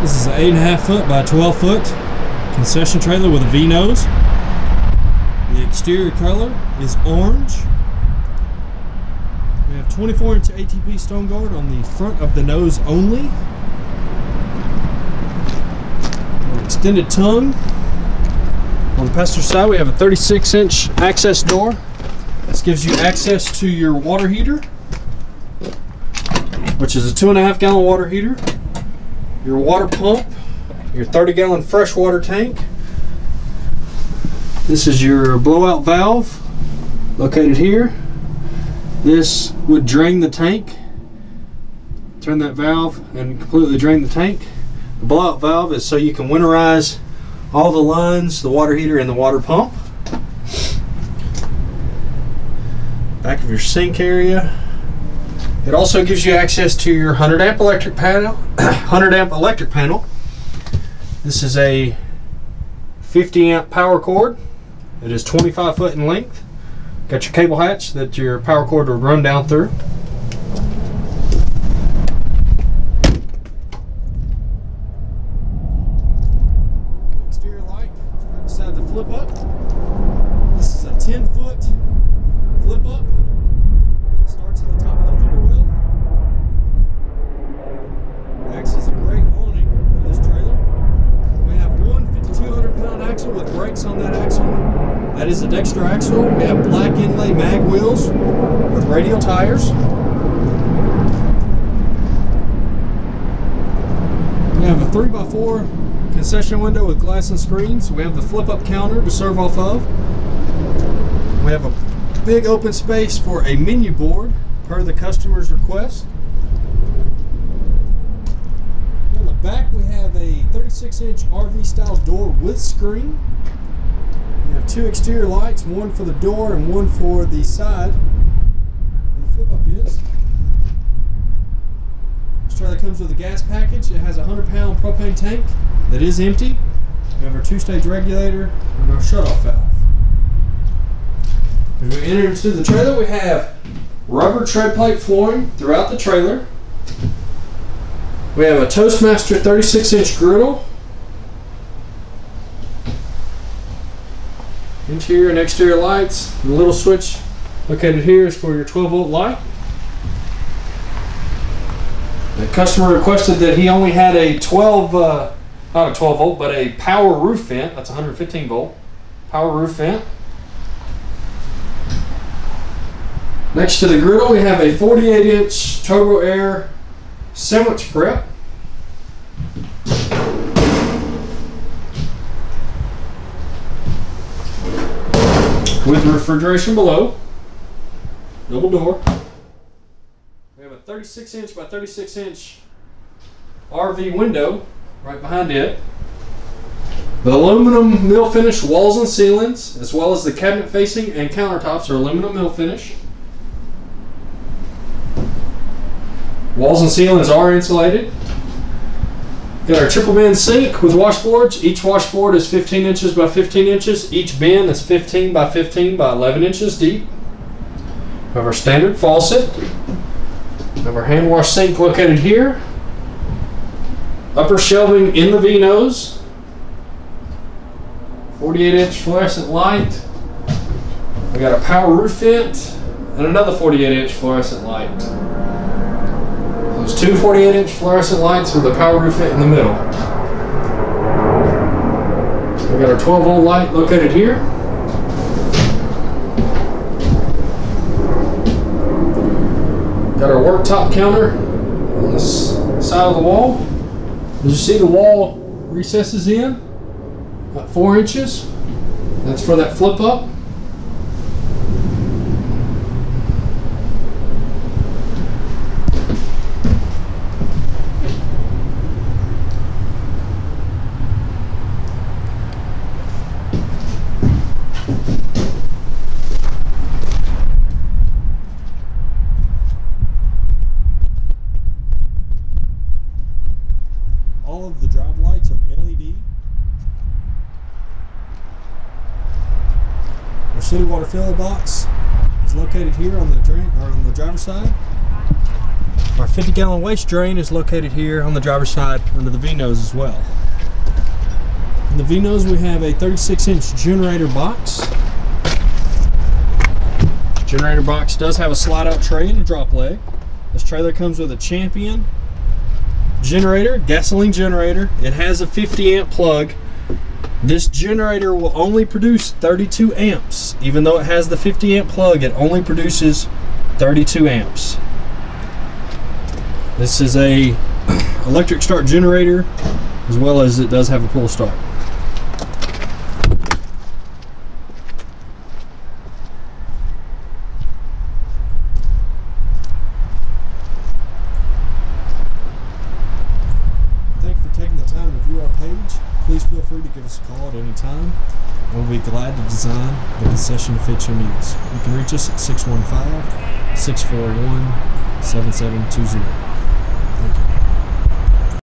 This is an 8.5 foot by 12 foot concession trailer with a V nose. The exterior color is orange. We have 24 inch ATP stone guard on the front of the nose only. An extended tongue. On the passenger side, we have a 36 inch access door. This gives you access to your water heater, which is a two and a half gallon water heater, your water pump, your 30 gallon freshwater tank. This is your blowout valve located here. This would drain the tank. Turn that valve and completely drain the tank. The blowout valve is so you can winterize all the lines, the water heater, and the water pump. Back of your sink area. It also gives you access to your 100 amp electric panel. 100 amp electric panel. This is a 50 amp power cord. It is 25 foot in length. Got your cable hatch that your power cord will run down through. Exterior light flip up. This is a 10 foot flip up. Starts at the top of the fender well. Acts as a great awning for this trailer. We have one 5,200 pound axle with brakes on that axle. That is a Dexter axle. We have black inlay mag wheels with radial tires. We have a 3x4 concession window with glass and screens. We have the flip up counter to serve off of. We have a big open space for a menu board per the customer's request. On the back, we have a 36 inch RV style door with screen. We have two exterior lights, one for the door and one for the side the flip up is. This trailer comes with a gas package. It has a 100 pound propane tank that is empty. We have our two stage regulator and our shutoff valve. As we enter into the trailer, we have rubber tread plate flooring throughout the trailer. We have a Toastmaster 36 inch griddle. Interior and exterior lights. The little switch located here is for your 12 volt light. The customer requested that he only had a 12, uh, not a 12 volt, but a power roof vent. That's 115 volt. Power roof vent. Next to the griddle, we have a 48 inch Turbo Air sandwich prep. With refrigeration below. Double door. We have a 36 inch by 36 inch RV window right behind it. The aluminum mill finish walls and ceilings, as well as the cabinet facing and countertops, are aluminum mill finish. Walls and ceilings are insulated. Got our triple bin sink with washboards. Each washboard is 15 inches by 15 inches. Each bin is 15 by 15 by 11 inches deep. We have our standard faucet. We have our hand wash sink located here. Upper shelving in the V nose. 48 inch fluorescent light. We got a power roof vent and another 48 inch fluorescent light. Those two 48 inch fluorescent lights with a power roof in the middle. We got our 12 volt light located here. Got our worktop counter on this side of the wall. As you see, the wall recesses in about four inches. That's for that flip up. All of the drive lights are LED. Our city water filler box is located here on the drain or on the driver's side. Our 50 gallon waste drain is located here on the driver's side under the V-nose as well. In the V-nose we have a 36 inch generator box. Generator box does have a slide out tray and a drop leg. This trailer comes with a Champion generator, gasoline generator. It has a 50 amp plug. This generator will only produce 32 amps. Even though it has the 50 amp plug, it only produces 32 amps. This is a electric start generator as well as it does have a pull start. Thank you for taking the time to view our page. Please feel free to give us a call at any time. and We'll be glad to design the concession to fit your needs. You can reach us at 615 641 7720.